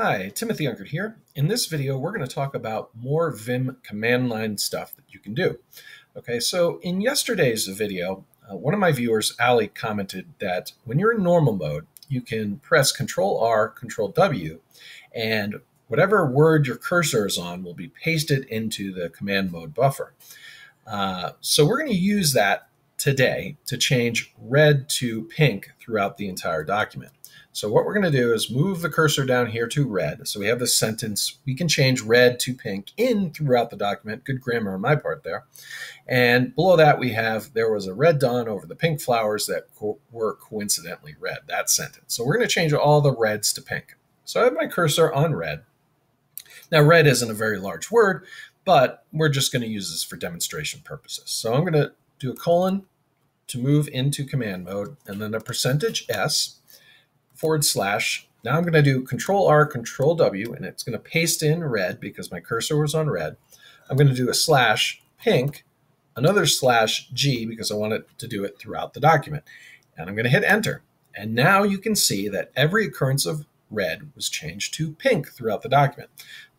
Hi, Timothy Unkert here. In this video, we're going to talk about more Vim command line stuff that you can do. Okay, so in yesterday's video, uh, one of my viewers, Ali, commented that when you're in normal mode, you can press Control R, Control W, and whatever word your cursor is on will be pasted into the command mode buffer. Uh, so we're going to use that today to change red to pink throughout the entire document. So what we're going to do is move the cursor down here to red. So we have this sentence. We can change red to pink in throughout the document. Good grammar on my part there. And below that, we have there was a red dawn over the pink flowers that co were coincidentally red, that sentence. So we're going to change all the reds to pink. So I have my cursor on red. Now, red isn't a very large word, but we're just going to use this for demonstration purposes. So I'm going to do a colon to move into command mode and then a percentage S forward slash. Now I'm going to do Control R, Control W, and it's going to paste in red because my cursor was on red. I'm going to do a slash pink, another slash G because I want it to do it throughout the document. And I'm going to hit enter. And now you can see that every occurrence of red was changed to pink throughout the document.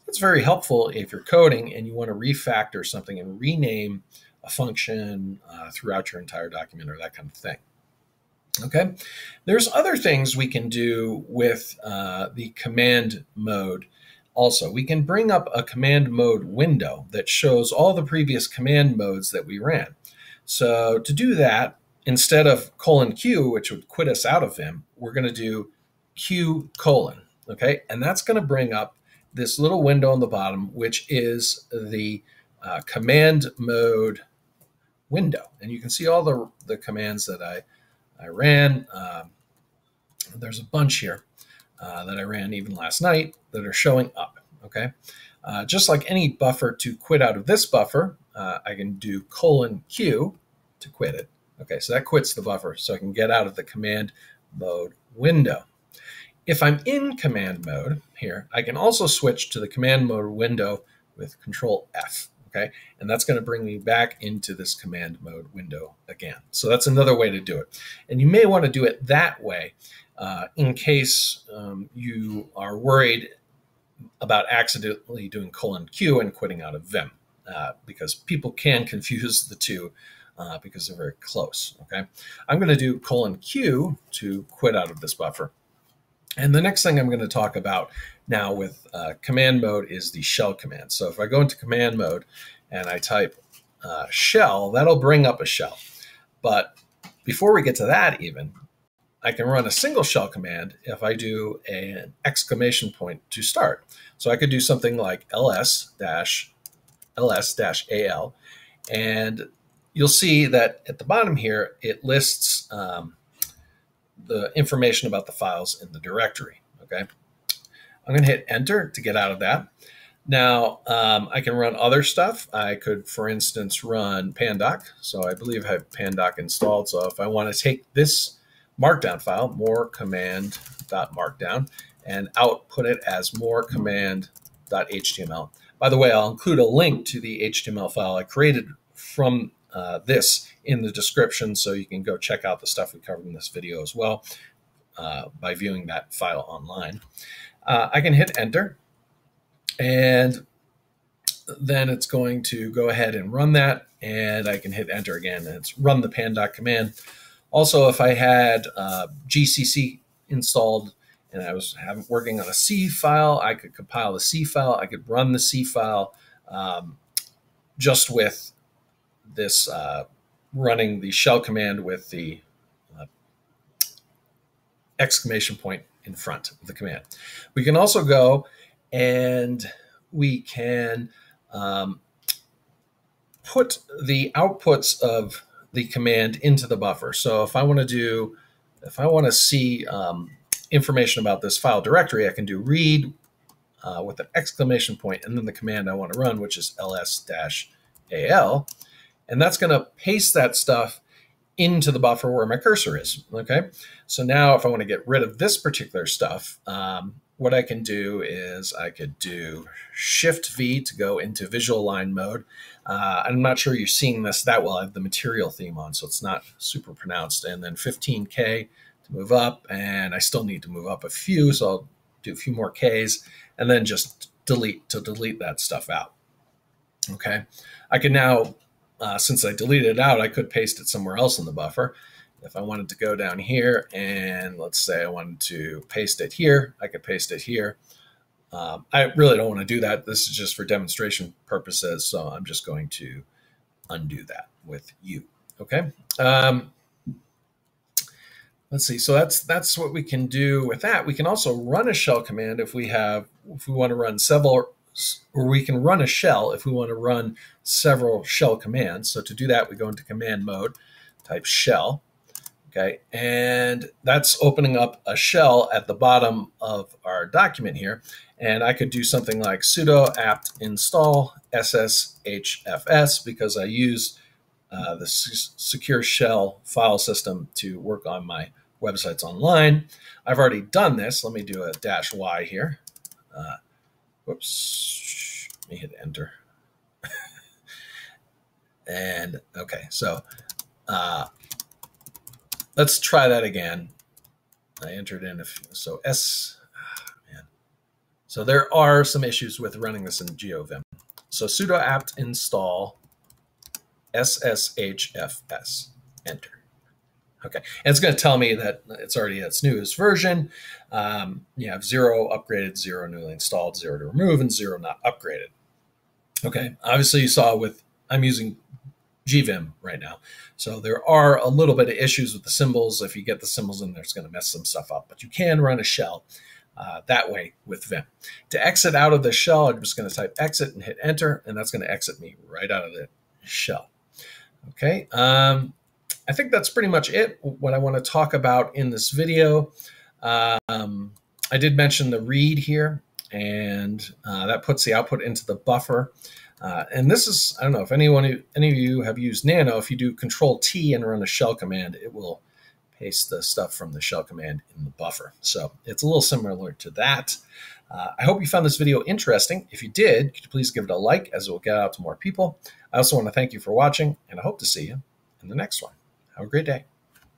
That's very helpful if you're coding and you want to refactor something and rename a function uh, throughout your entire document or that kind of thing. Okay, there's other things we can do with uh, the command mode. Also, we can bring up a command mode window that shows all the previous command modes that we ran. So to do that, instead of colon Q, which would quit us out of Vim, we're going to do Q colon. Okay, and that's going to bring up this little window on the bottom, which is the uh, command mode window. And you can see all the, the commands that I I ran. Uh, there's a bunch here uh, that I ran even last night that are showing up. Okay. Uh, just like any buffer to quit out of this buffer, uh, I can do colon Q to quit it. Okay, so that quits the buffer, so I can get out of the command mode window. If I'm in command mode here, I can also switch to the command mode window with control F okay? And that's going to bring me back into this command mode window again. So that's another way to do it. And you may want to do it that way uh, in case um, you are worried about accidentally doing colon Q and quitting out of Vim, uh, because people can confuse the two uh, because they're very close, okay? I'm going to do colon Q to quit out of this buffer. And the next thing I'm going to talk about now with uh, command mode is the shell command. So if I go into command mode and I type uh, shell, that'll bring up a shell. But before we get to that even, I can run a single shell command if I do an exclamation point to start. So I could do something like ls dash ls dash al, and you'll see that at the bottom here, it lists um, the information about the files in the directory. Okay. I'm going to hit enter to get out of that. Now, um, I can run other stuff. I could, for instance, run pandoc. So I believe I have pandoc installed. So if I want to take this markdown file, more command dot markdown, and output it as more command dot html. By the way, I'll include a link to the HTML file I created from uh, this in the description so you can go check out the stuff we covered in this video as well uh, by viewing that file online. Uh, I can hit enter and then it's going to go ahead and run that and I can hit enter again and it's run the pandoc command. Also, if I had uh, GCC installed and I was having, working on a C file, I could compile the C file, I could run the C file um, just with this uh, running the shell command with the uh, exclamation point in front of the command. We can also go and we can um, put the outputs of the command into the buffer. So if I want to do, if I want to see um, information about this file directory, I can do read uh, with an exclamation point and then the command I want to run, which is ls-al. And that's going to paste that stuff into the buffer where my cursor is. Okay. So now if I want to get rid of this particular stuff, um, what I can do is I could do Shift V to go into visual line mode. Uh, I'm not sure you're seeing this that well. I have the material theme on, so it's not super pronounced. And then 15K to move up, and I still need to move up a few, so I'll do a few more Ks, and then just delete to delete that stuff out. Okay, I can now, uh, since I deleted it out, I could paste it somewhere else in the buffer. If I wanted to go down here and let's say I wanted to paste it here, I could paste it here. Um, I really don't want to do that. This is just for demonstration purposes, so I'm just going to undo that with you. Okay. Um, let's see. So that's that's what we can do with that. We can also run a shell command if we have if we want to run several, or we can run a shell if we want to run several shell commands. So to do that, we go into command mode, type shell. Okay, and that's opening up a shell at the bottom of our document here. And I could do something like sudo apt install sshfs because I use uh, the secure shell file system to work on my websites online. I've already done this. Let me do a dash y here. Uh, whoops, let me hit enter. and okay, so uh, Let's try that again. I entered in, few, so S, oh man. So there are some issues with running this in GVim. So sudo apt install sshfs, enter. Okay, and it's going to tell me that it's already its newest version. Um, you have zero upgraded, zero newly installed, zero to remove, and zero not upgraded. Okay, obviously you saw with, I'm using GVim right now. So there are a little bit of issues with the symbols. If you get the symbols in there, it's going to mess some stuff up. But you can run a shell uh, that way with Vim. To exit out of the shell, I'm just going to type exit and hit enter, and that's going to exit me right out of the shell. Okay, um, I think that's pretty much it. What I want to talk about in this video. Um, I did mention the read here, and uh, that puts the output into the buffer. Uh, and this is, I don't know if anyone, any of you have used Nano, if you do Control T and run a shell command, it will paste the stuff from the shell command in the buffer. So it's a little similar to that. Uh, I hope you found this video interesting. If you did, could you please give it a like as it will get out to more people. I also want to thank you for watching, and I hope to see you in the next one. Have a great day.